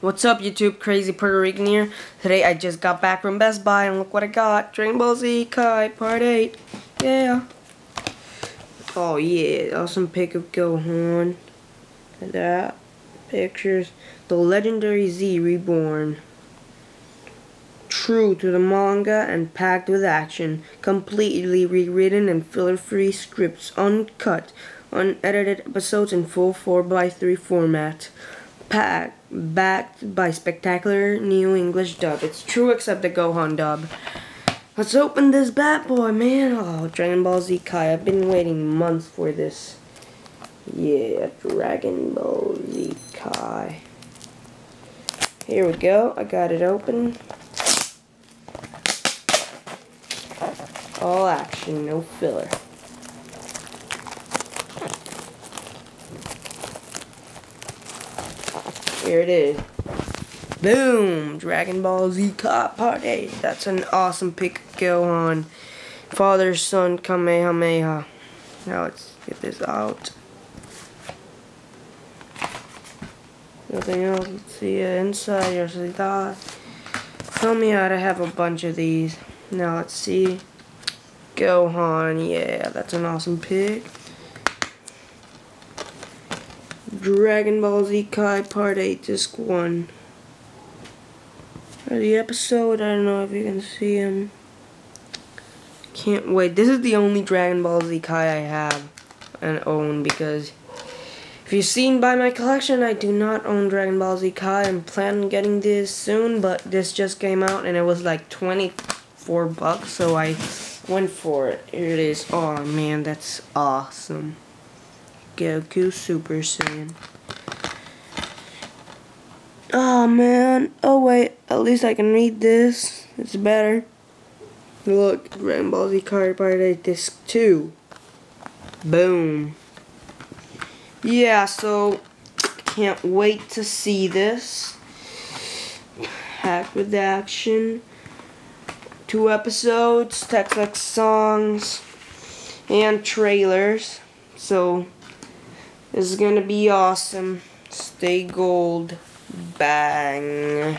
What's up YouTube, Crazy Puerto Rican here. Today I just got back from Best Buy and look what I got. Dragon Ball Z Kai Part 8. Yeah. Oh yeah, awesome pick of Gohan. That. Pictures. The Legendary Z Reborn. True to the manga and packed with action. Completely rewritten and filler-free scripts. Uncut. Unedited episodes in full 4x3 format packed, backed by spectacular new English dub. It's true except the Gohan dub. Let's open this bad boy, man. Oh, Dragon Ball Z Kai. I've been waiting months for this. Yeah, Dragon Ball Z Kai. Here we go. I got it open. All action, no filler. Here it is. Boom! Dragon Ball Z Kai Part 8. That's an awesome pick Gohan. Father, son, Kamehameha. Now let's get this out. Nothing else. Let's see uh, inside. Your that. Tell me how to have a bunch of these. Now let's see. Gohan. Yeah, that's an awesome pick. Dragon Ball Z Kai Part 8, Disc 1. The episode, I don't know if you can see him. Can't wait. This is the only Dragon Ball Z Kai I have and own because if you've seen by my collection, I do not own Dragon Ball Z Kai. I'm planning on getting this soon, but this just came out and it was like 24 bucks, so I went for it. Here it is. Oh man, that's awesome. Goku Super Saiyan. Oh man. Oh wait, at least I can read this. It's better. Look, Dragon Ball Z Kai Part 8 Disc 2. Boom. Yeah, so can't wait to see this. Packed with action. Two episodes, text songs, and trailers. So this is gonna be awesome. Stay gold. Bang.